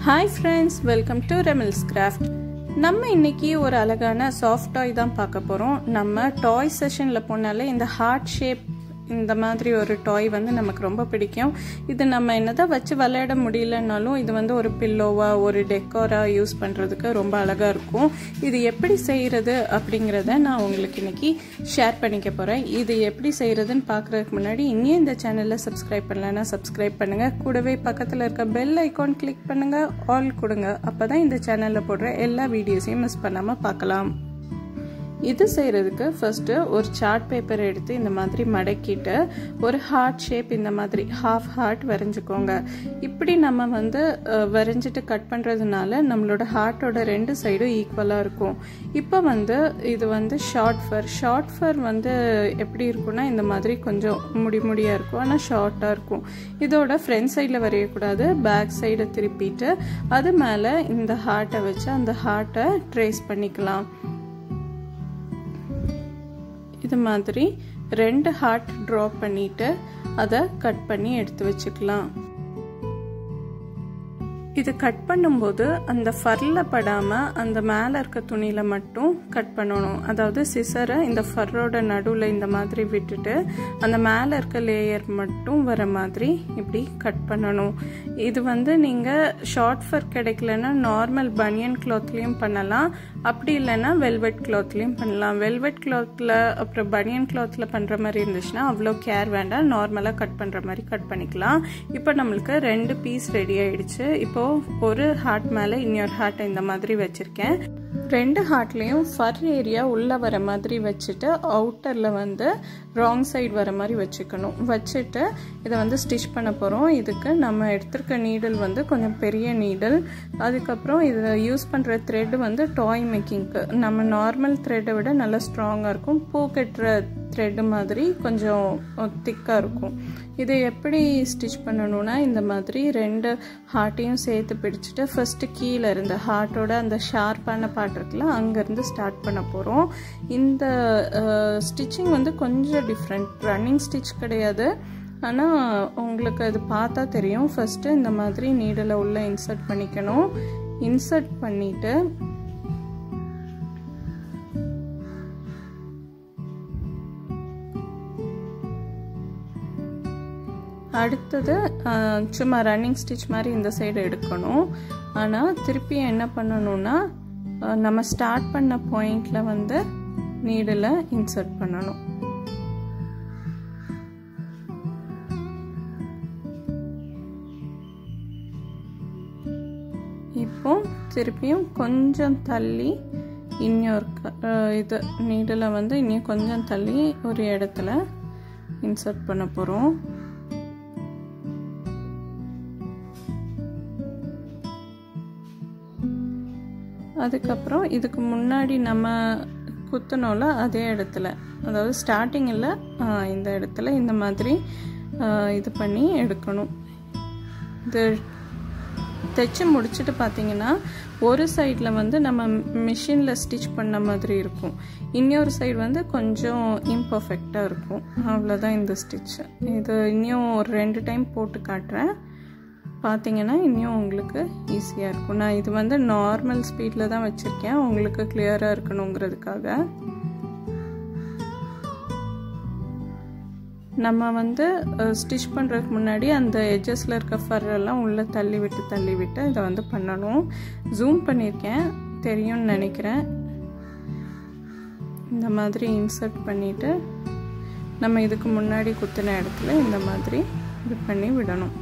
Hi friends welcome to ரெமில்ஸ் craft நம்ம இன்னைக்கு ஒரு அழகான சாஃப்ட் டாய் தான் பார்க்க போகிறோம் நம்ம டாய் செஷனில் போனாலே இந்த ஹார்ட் ஷேப் இந்த மாதிரி ஒரு டாய் வந்து நமக்கு ரொம்ப பிடிக்கும். இது நம்ம என்னதான் வச்சு விளையாட முடியலனாலும் இது வந்து ஒரு பில்லோவா ஒரு டெக்கோரா யூஸ் பண்ணுறதுக்கு ரொம்ப அழகாக இருக்கும். இது எப்படி செய்கிறது அப்படிங்கிறத நான் உங்களுக்கு இன்னைக்கு ஷேர் பண்ணிக்க போகிறேன் இது எப்படி செய்கிறதுன்னு பார்க்குறதுக்கு முன்னாடி இன்னும் இந்த சேனலில் சப்ஸ்கிரைப் பண்ணலன்னா சப்ஸ்கிரைப் பண்ணுங்கள் கூடவே பக்கத்தில் இருக்க பெல் ஐக்கான் கிளிக் பண்ணுங்கள் ஆல் கொடுங்க. அப்போ தான் இந்த சேனலில் போடுற எல்லா வீடியோஸையும் மிஸ் பண்ணாமல் பார்க்கலாம். இது செய்கிறதுக்கு ஃபஸ்ட்டு ஒரு சார்ட் பேப்பர் எடுத்து இந்த மாதிரி மடக்கிட்டு ஒரு ஹார்ட் ஷேப் இந்த மாதிரி ஹாஃப் ஹார்ட் வரைஞ்சிக்கோங்க. இப்படி நம்ம வந்து வரைஞ்சிட்டு கட் பண்ணுறதுனால நம்மளோட ஹார்ட்டோட ரெண்டு சைடும் ஈக்குவலாக இருக்கும். இப்போ வந்து இது வந்து ஷார்ட் ஃபர் ஷார்ட் ஃபர் வந்து எப்படி இருக்கும்னா இந்த மாதிரி கொஞ்சம் முடி முடியாக இருக்கும் ஆனால் ஷார்ட்டாக இருக்கும். இதோட ஃப்ரண்ட் சைடில் வரையக்கூடாது பேக் சைடை திருப்பிட்டு அது மேலே இந்த ஹார்ட்டை வச்சு அந்த ஹார்ட்டை ட்ரேஸ் பண்ணிக்கலாம். இது மாதிரி ரெண்டு ஹார்ட் ட்ரா பண்ணிட்டு அதை கட் பண்ணி எடுத்து வச்சுக்கலாம். இது கட் பண்ணும்போது அந்த ஃபர்ல படாமல் அந்த மேலே இருக்க துணியில் மட்டும் கட் பண்ணணும். அதாவது சிசரை இந்த ஃபர்ரோட நடுவில் இந்த மாதிரி விட்டுட்டு அந்த மேலே இருக்க லேயர் மட்டும் வர மாதிரி இப்படி கட் பண்ணணும். இது வந்து நீங்கள் ஷார்ட் ஃபர் கிடைக்கலன்னா நார்மல் பனியன் கிளாத்லேயும் பண்ணலாம். அப்படி இல்லைன்னா வெல்வெட் கிளாத்லேயும் பண்ணலாம். வெல்வெட் கிளாத்தில் அப்புறம் பனியன் கிளாத்தில் பண்ணுற மாதிரி இருந்துச்சுன்னா அவ்வளோ கேர் வேண்டாம். நார்மலாக கட் பண்ணுற மாதிரி கட் பண்ணிக்கலாம். இப்போ நம்மளுக்கு ரெண்டு பீஸ் ரெடி ஆயிடுச்சு. இப்போ ஒரு ஹார்ட் மேலே இன்னொரு ஹார்ட் இந்த மாதிரி வச்சுருக்கேன். ரெண்டு ஹார்ட்லேயும் ஃபர் ஏரியா உள்ளே வர மாதிரி வச்சுட்டு அவுட்டரில் வந்து ராங் சைடு வர மாதிரி வச்சுக்கணும். வச்சுட்டு இதை வந்து ஸ்டிச் பண்ண போகிறோம் இதுக்கு நம்ம எடுத்திருக்க நீடில் வந்து கொஞ்சம் பெரிய நீடில் அதுக்கப்புறம் இதை யூஸ் பண்ணுற த்ரெட் வந்து டாய் மேக்கிங்க்கு நம்ம நார்மல் த்ரெட்டை விட நல்லா ஸ்ட்ராங்காக இருக்கும். பூ கட்டுற த்ரெட்டு மாதிரி கொஞ்சம் திக்காக இருக்கும். இதை எப்படி ஸ்டிச் பண்ணணும்னா இந்த மாதிரி ரெண்டு ஹார்ட்டையும் சேர்த்து பிடிச்சிட்டு ஃபஸ்ட்டு கீழே இருந்த ஹார்ட்டோட அந்த ஷார்ப்பான பார்ட் இருக்குல்ல அங்கேருந்து ஸ்டார்ட் பண்ண போகிறோம் இந்த ஸ்டிச்சிங் வந்து கொஞ்சம் டிஃப்ரெண்ட் ரன்னிங் ஸ்டிச் கிடையாது. ஆனால் உங்களுக்கு அது பார்த்தா தெரியும். ஃபஸ்ட்டு இந்த மாதிரி நீடில் உள்ளே இன்சர்ட் பண்ணிக்கணும். இன்சர்ட் பண்ணிவிட்டு அடுத்தது சும்மா ரன்னிங் ஸ்டிச் மாதிரி இந்த சைடு எடுக்கணும். ஆனால் திருப்பி என்ன பண்ணணும்னா நம்ம ஸ்டார்ட் பண்ண பாயிண்டில் வந்து நீடில் இன்சர்ட் பண்ணணும். இப்போ திருப்பியும் கொஞ்சம் தள்ளி இன்னொரு இது நீடில் வந்து இன்னும் கொஞ்சம் தள்ளி ஒரு இடத்துல இன்சர்ட் பண்ண போகிறோம் அதுக்கப்புறம் இதுக்கு முன்னாடி நம்ம குத்தணும்ல அதே இடத்துல. அதாவது ஸ்டார்டிங்கில் இந்த இடத்துல இந்த மாதிரி இது பண்ணி எடுக்கணும். இது தைச்சு முடிச்சுட்டு பார்த்தீங்கன்னா ஒரு சைடில் வந்து நம்ம மிஷினில் ஸ்டிச் பண்ண மாதிரி இருக்கும். இன்னொரு சைடு வந்து கொஞ்சம் இம்பர்ஃபெக்டாக இருக்கும். அவ்வளோதான் இந்த ஸ்டிச்சு இது இன்னும் ஒரு ரெண்டு டைம் போட்டு காட்டுறேன். பார்த்தீங்கன்னா இன்னும் உங்களுக்கு ஈஸியாக இருக்கும். நான் இது வந்து நார்மல் ஸ்பீடில் தான் வச்சுருக்கேன். உங்களுக்கு கிளியராக இருக்கணுங்கிறதுக்காக. நம்ம வந்து ஸ்டிச் பண்ணுறதுக்கு முன்னாடி அந்த எட்ஜஸில் இருக்க ஃபர்ரெல்லாம் உள்ளே தள்ளி விட்டு தள்ளி விட்டு இதை வந்து பண்ணணும். ஜூம் பண்ணியிருக்கேன். தெரியும்னு நினைக்கிறேன். இந்த மாதிரி இன்சர்ட் பண்ணிவிட்டு நம்ம இதுக்கு முன்னாடி குத்தின இடத்துல இந்த மாதிரி இது பண்ணி விடணும்.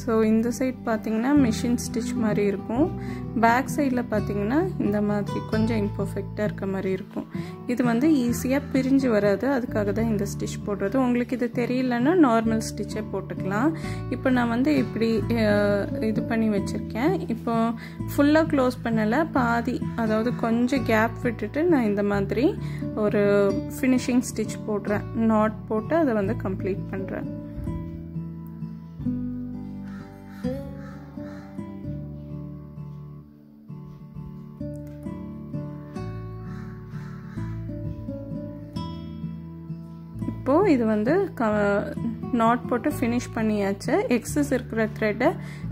ஸோ இந்த சைட் பார்த்தீங்கன்னா மிஷின் ஸ்டிச் மாதிரி இருக்கும். பேக் சைடில் பார்த்தீங்கன்னா இந்த மாதிரி கொஞ்சம் இம்பர்ஃபெக்டாக இருக்க மாதிரி இருக்கும். இது வந்து ஈஸியாக பிரிஞ்சு வராது. அதுக்காக தான் இந்த ஸ்டிச் போடுறது. உங்களுக்கு இது தெரியலன்னா நார்மல் ஸ்டிச்சே போட்டுக்கலாம். இப்போ நான் வந்து இப்படி இது பண்ணி வச்சுருக்கேன். இப்போ ஃபுல்லாக க்ளோஸ் பண்ணலை. பாதி அதாவது கொஞ்சம் கேப் விட்டுட்டு நான் இந்த மாதிரி ஒரு ஃபினிஷிங் ஸ்டிச் போடுறேன். நாட் போட்டு அதை வந்து கம்ப்ளீட் பண்ணுறேன் இப்போது இது வந்து க நாட் போட்டு ஃபினிஷ் பண்ணியாச்சு. எக்ஸஸ் இருக்கிற த்ரெட்டை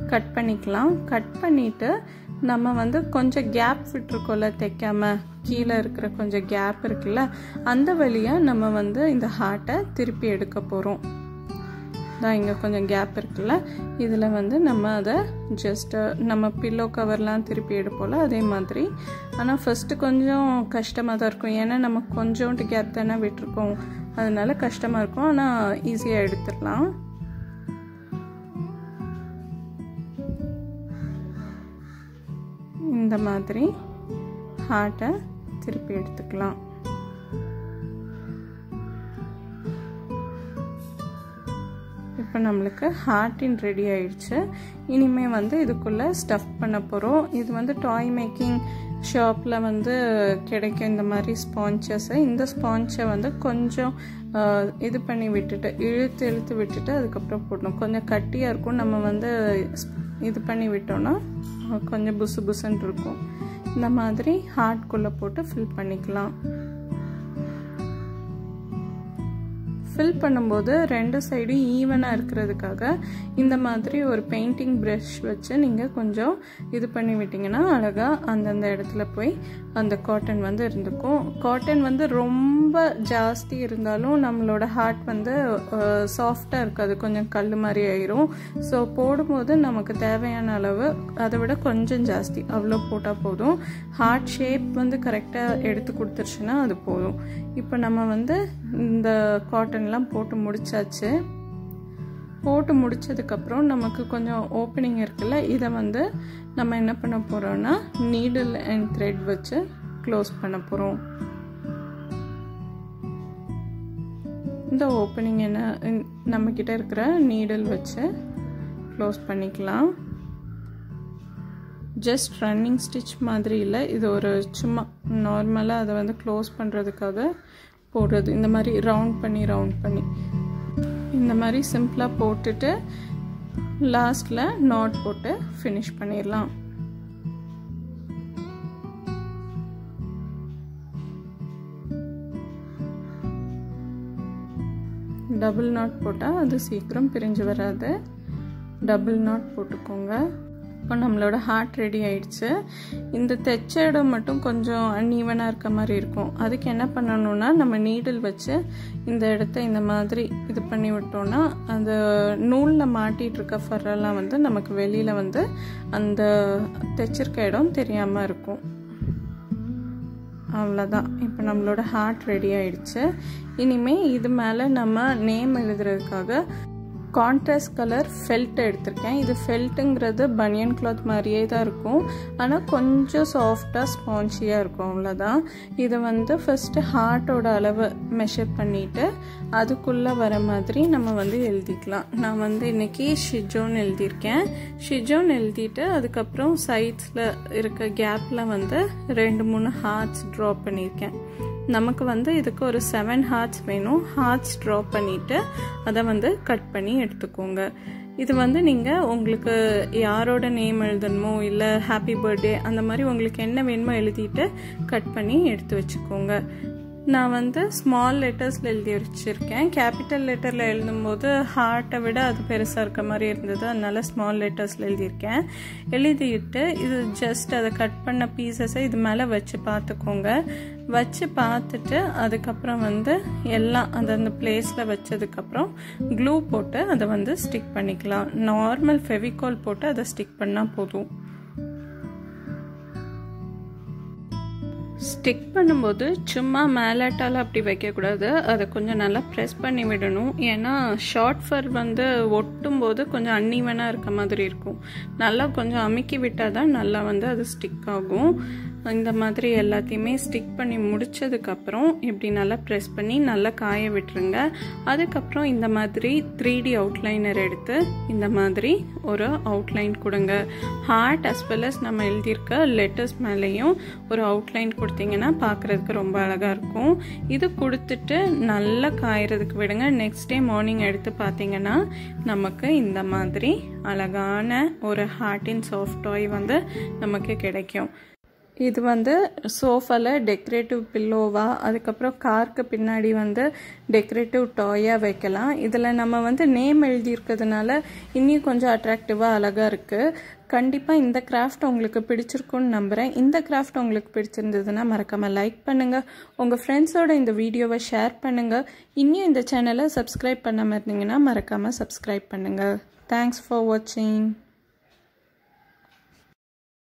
கட் பண்ணிக்கலாம். கட் பண்ணிவிட்டு நம்ம வந்து கொஞ்சம் கேப் விட்டுருக்கோம்ல தைக்காம. கீழே இருக்கிற கொஞ்சம் கேப் இருக்குல்ல அந்த வழியாக நம்ம வந்து இந்த ஹார்ட்டை திருப்பி எடுக்க போகிறோம் தான் இங்கே கொஞ்சம் கேப் இருக்குல்ல இதில் வந்து நம்ம அதை ஜஸ்ட்டு நம்ம பில்லோ கவர்லாம் திருப்பி எடுப்போம்ல அதே மாதிரி. ஆனால் ஃபஸ்ட்டு கொஞ்சம் கஷ்டமாக தான் இருக்கும். ஏன்னா நம்ம கொஞ்சோண்டு கேப் தானே விட்டுருக்கோம். அதனால கஷ்டமாக இருக்கும். ஆனால் ஈஸியாக எடுத்துடலாம். இந்த மாதிரி ஹார்ட்டை திருப்பி எடுத்துக்கலாம். இப்போ நம்மளுக்கு ஹார்ட்டின் ரெடி ஆயிடுச்சு. இனிமேல் வந்து இதுக்குள்ளே ஸ்டஃப் பண்ண போகிறோம் இது வந்து டாய் மேக்கிங் ஷாப்பில் வந்து கிடைக்கும் இந்த மாதிரி ஸ்பான்ச்சஸை இந்த ஸ்பான்ச்சை வந்து கொஞ்சம் இது பண்ணி விட்டுட்டு இழுத்து இழுத்து விட்டுட்டு அதுக்கப்புறம் போடணும். கொஞ்சம் கட்டியாக இருக்கும். நம்ம வந்து இது பண்ணி விட்டோன்னா கொஞ்சம் புசு புசுன்னு இருக்கும். இந்த மாதிரி ஹார்ட்குள்ளே போட்டு ஃபில் பண்ணிக்கலாம். ஃபில் பண்ணும்போது ரெண்டு சைடும் ஈவனாக இருக்கிறதுக்காக இந்த மாதிரி ஒரு பெயிண்டிங் ப்ரஷ் வச்சு நீங்கள் கொஞ்சம் இது பண்ணி விட்டிங்கன்னா அழகாக அந்தந்த இடத்துல போய் அந்த காட்டன் வந்து இருந்துக்கும். காட்டன் வந்து ரொம்ப ஜாஸ்தி இருந்தாலும் நம்மளோட ஹார்ட் வந்து சாஃப்டாக இருக்காது. கொஞ்சம் கல் மாதிரி ஆயிரும். ஸோ போடும்போது நமக்கு தேவையான அளவு அதை விட கொஞ்சம் ஜாஸ்தி. அவ்வளோ போட்டால் போதும். ஹார்ட் ஷேப் வந்து கரெக்டாக எடுத்து கொடுத்துருச்சுன்னா அது போதும். இப்போ நம்ம வந்து இந்த காட்டன்லாம் போட்டு முடிச்சாச்சு. போட்டு முடிச்சதுக்கப்புறம் நமக்கு கொஞ்சம் ஓப்பனிங் இருக்குல்ல இதை வந்து நம்ம என்ன பண்ண போகிறோம்னா நீடில் அண்ட் த்ரெட் வச்சு க்ளோஸ் பண்ண போகிறோம் இந்த ஓப்பனிங் என்ன நம்மக்கிட்ட இருக்கிற நீடில் வச்சு க்ளோஸ் பண்ணிக்கலாம். ஜஸ்ட் ரன்னிங் ஸ்டிச் மாதிரி இல்லை இது ஒரு சும்மா நார்மலாக அதை வந்து க்ளோஸ் பண்ணுறதுக்காக போடுறது. இந்த மாதிரி ரவுண்ட் பண்ணி ரவுண்ட் பண்ணி. இந்த மாதிரி சிம்பிளாக போட்டுட்டு லாஸ்டில் நாட் போட்டு ஃபினிஷ் பண்ணிடலாம். டபுள் நாட் போட்டால் அது சீக்கிரம் பிரிஞ்சு வராது. டபுள் நாட் போட்டுக்கோங்க. இப்போ நம்மளோட ஹார்ட் ரெடி ஆயிடுச்சு. இந்த தைச்ச இடம் மட்டும் கொஞ்சம் அன்ஈவனாக இருக்க மாதிரி இருக்கும். அதுக்கு என்ன பண்ணணும்னா நம்ம நீடில் வச்சு இந்த இடத்த இந்த மாதிரி இது பண்ணி விட்டோம்னா அந்த நூலில் மாட்டிகிட்டு இருக்க ஃபர்ரெல்லாம் வந்து நமக்கு வெளியில் வந்து அந்த தைச்சிருக்க இடம் தெரியாமல் இருக்கும். அவ்வளோதான் இப்போ நம்மளோட ஹார்ட் ரெடி ஆயிடுச்சு. இனிமேல் இது மேலே நம்ம நேம் எழுதுறதுக்காக கான்ட்ராஸ்ட் கலர் ஃபெல்ட் எடுத்திருக்கேன். இது ஃபெல்ட்டுங்கிறது பனியன் கிளாத் மாதிரியே தான் இருக்கும். ஆனால் கொஞ்சம் சாஃப்டாக ஸ்பான்ச்சியாக இருக்கும். அவ்வளோதான் இதை வந்து ஃபஸ்ட்டு ஹார்ட்டோட அளவு மெஷர் பண்ணிவிட்டு அதுக்குள்ளே வர மாதிரி நம்ம வந்து எழுதிக்கலாம். நான் வந்து இன்றைக்கி ஷிஜோன் எழுதியிருக்கேன். ஷிஜோன் எழுதிட்டு அதுக்கப்புறம் சைட்ஸில் இருக்க கேப்பில் வந்து ரெண்டு மூணு ஹார்ட்ஸ் ட்ரா பண்ணியிருக்கேன். நமக்கு வந்து இதுக்கு ஒரு செவன் ஹார்ட்ஸ் வேணும். ஹார்ட்ஸ் ட்ரா பண்ணிவிட்டு அதை வந்து கட் பண்ணி எடுத்துக்கோங்க. இது வந்து நீங்கள் உங்களுக்கு யாரோட நேம் எழுதணுமோ இல்லை ஹாப்பி பர்த்டே அந்த மாதிரி உங்களுக்கு என்ன வேணுமோ எழுதிட்டு கட் பண்ணி எடுத்து வச்சுக்கோங்க. நான் வந்து ஸ்மால் லெட்டர்ஸில் எழுதி வச்சுருக்கேன். கேபிட்டல் லெட்டரில் எழுதும்போது ஹார்ட்டை விட அது பெருசாக இருக்க மாதிரி இருந்தது. அதனால் ஸ்மால் லெட்டர்ஸில் எழுதியிருக்கேன். எழுதிட்டு இது ஜஸ்ட் அதை கட் பண்ண பீசஸை இது மேலே வச்சு பார்த்துக்கோங்க. வச்சு பார்த்துட்டு அதுக்கப்புறம் வந்து எல்லாம் அந்தந்த பிளேஸில் வச்சதுக்கப்புறம் க்ளூ போட்டு அதை வந்து ஸ்டிக் பண்ணிக்கலாம். நார்மல் ஃபெவிகால் போட்டு அதை ஸ்டிக் பண்ணால் போதும். ஸ்டிக் பண்ணும்போது சும்மா மேலாட்டால் அப்படி வைக்கக்கூடாது. அதை கொஞ்சம் நல்லா ப்ரெஸ் பண்ணி விடணும். ஏன்னா ஷார்ட் ஃபர் வந்து ஒட்டும் போது கொஞ்சம் அன்னிவனாக இருக்க மாதிரி இருக்கும். நல்லா கொஞ்சம் அமுக்கி விட்டால் தான் நல்லா வந்து அது ஸ்டிக் ஆகும். இந்த மாதிரி எல்லாத்தையுமே ஸ்டிக் பண்ணி முடிச்சதுக்கப்புறம் இப்படி நல்லா ப்ரெஸ் பண்ணி நல்லா காய விட்டுருங்க. அதுக்கப்புறம் இந்த மாதிரி த்ரீ டி அவுட்லைனர் எடுத்து இந்த மாதிரி ஒரு அவுட்லைன் கொடுங்க. ஹார்ட் அஸ் வெல் அஸ் நம்ம எழுதியிருக்க லெட்டர்ஸ் மேலேயும் ஒரு அவுட்லைன் கொடுத்தீங்கன்னா பார்க்குறதுக்கு ரொம்ப அழகாக இருக்கும். இது கொடுத்துட்டு நல்லா காயறதுக்கு விடுங்க. நெக்ஸ்ட் டே மார்னிங் எடுத்து பார்த்தீங்கன்னா நமக்கு இந்த மாதிரி அழகான ஒரு ஹார்ட்டின் சாஃப்ட் டாய் வந்து நமக்கு கிடைக்கும். இது வந்து சோஃபாவில் டெக்கரேட்டிவ் பில்லோவா அதுக்கப்புறம் காருக்கு பின்னாடி வந்து டெக்கரேட்டிவ் டாயாக வைக்கலாம். இதில் நம்ம வந்து நேம் எழுதியிருக்கிறதுனால இன்னும் கொஞ்சம் அட்ராக்டிவாக அழகாக இருக்குது கண்டிப்பாக இந்த கிராஃப்ட் உங்களுக்கு பிடிச்சிருக்குன்னு நம்புகிறேன் இந்த கிராஃப்ட் உங்களுக்கு பிடிச்சிருந்ததுன்னா மறக்காமல் லைக் பண்ணுங்கள் உங்கள் ஃப்ரெண்ட்ஸோட இந்த வீடியோவை ஷேர் பண்ணுங்கள் இன்னும் இந்த சேனலை சப்ஸ்கிரைப் பண்ணாமல் இருந்தீங்கன்னா மறக்காமல் சப்ஸ்கிரைப் பண்ணுங்கள் தேங்க்ஸ் ஃபார் வாட்சிங்